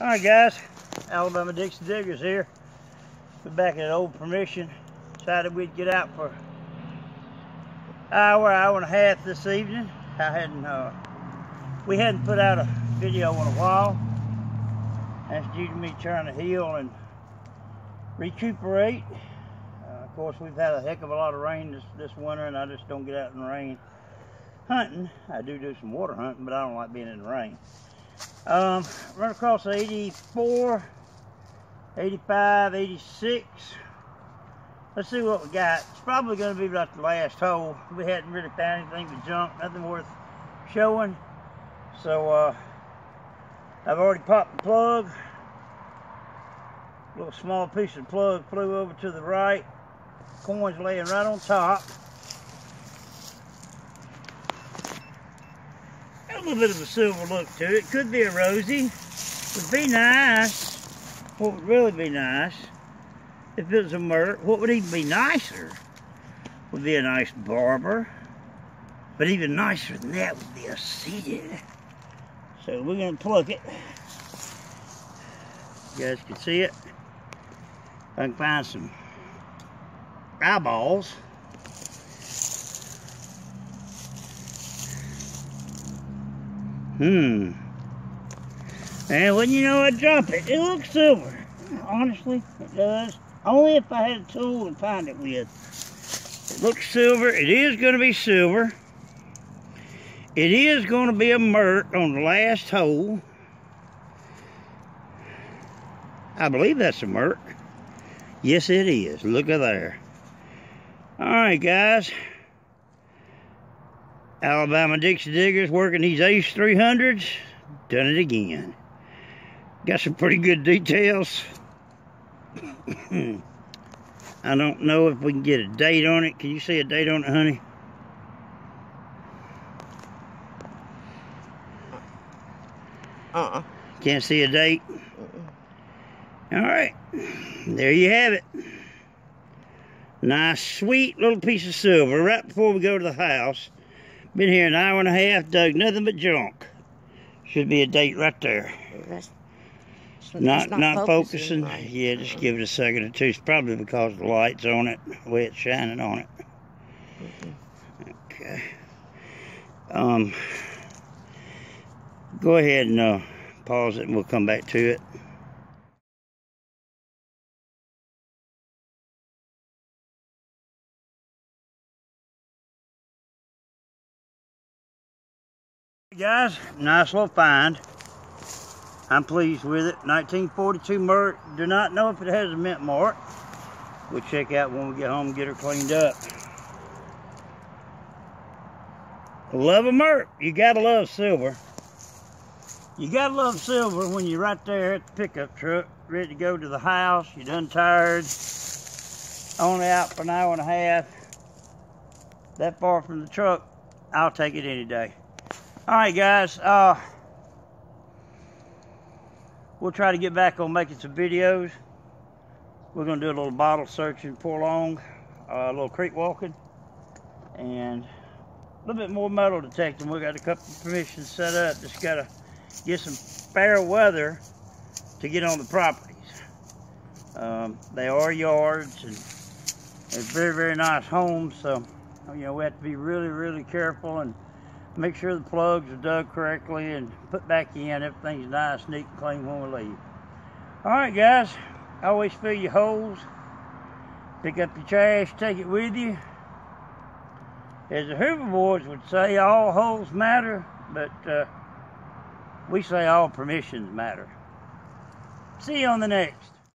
All right, guys. Alabama Dixie Diggers here. We're back at old permission. Decided we'd get out for hour, hour and a half this evening. I hadn't, uh, we hadn't put out a video in a while. That's due to me trying to heal and recuperate. Uh, of course, we've had a heck of a lot of rain this, this winter, and I just don't get out in the rain hunting. I do do some water hunting, but I don't like being in the rain. Um, run across 84, 85, 86. Let's see what we got. It's probably going to be about the last hole. We hadn't really found anything but junk, nothing worth showing. So, uh, I've already popped the plug. A little small piece of plug flew over to the right. Coins laying right on top. Little bit of a silver look to it. Could be a rosy. Would be nice. What would really be nice if it was a murder. What would even be nicer would be a nice barber. But even nicer than that would be a seated. So we're going to pluck it. You guys can see it. I can find some eyeballs. Hmm. And when you know I drop it, it looks silver. Honestly, it does. Only if I had a tool to find it with. It looks silver. It is going to be silver. It is going to be a Merc on the last hole. I believe that's a Merc. Yes, it is. Look at there. All right, guys. Alabama Dixie Diggers working these Ace 300s. Done it again. Got some pretty good details. I don't know if we can get a date on it. Can you see a date on it, honey? Uh-uh. Can't see a date? Uh -uh. All right. There you have it. Nice, sweet little piece of silver right before we go to the house. Been here an hour and a half, dug nothing but junk. Should be a date right there. That's, not not, not focusing. focusing. Yeah, just give it a second or two. It's probably because the light's on it, the way it's shining on it. Okay. Um. Go ahead and uh, pause it, and we'll come back to it. Guys, nice little find. I'm pleased with it. 1942 Merc. Do not know if it has a mint mark. We'll check out when we get home and get her cleaned up. Love a Merc. You gotta love silver. You gotta love silver when you're right there at the pickup truck, ready to go to the house. You're done tired. Only out for an hour and a half. That far from the truck, I'll take it any day. All right, guys. Uh, we'll try to get back on making some videos. We're going to do a little bottle searching for long, uh, a little creek walking, and a little bit more metal detecting. We got a couple permissions set up. Just got to get some fair weather to get on the properties. Um, they are yards and they're very, very nice homes. So, you know, we have to be really, really careful and Make sure the plugs are dug correctly and put back in. Everything's nice, neat, and clean when we leave. All right, guys. Always fill your holes. Pick up your trash, take it with you. As the Hoover boys would say, all holes matter, but uh, we say all permissions matter. See you on the next.